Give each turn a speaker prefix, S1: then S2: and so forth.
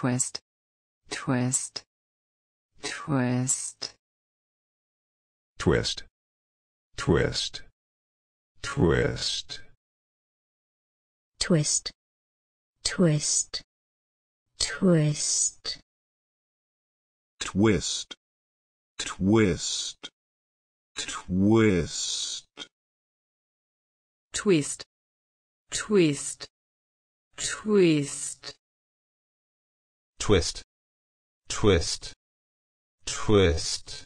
S1: twist, twist, twist,
S2: twist, twist, twist,
S3: twist, twist, twist,
S4: twist, twist, twist,
S1: twist, twist, twist,
S5: twist, twist, twist.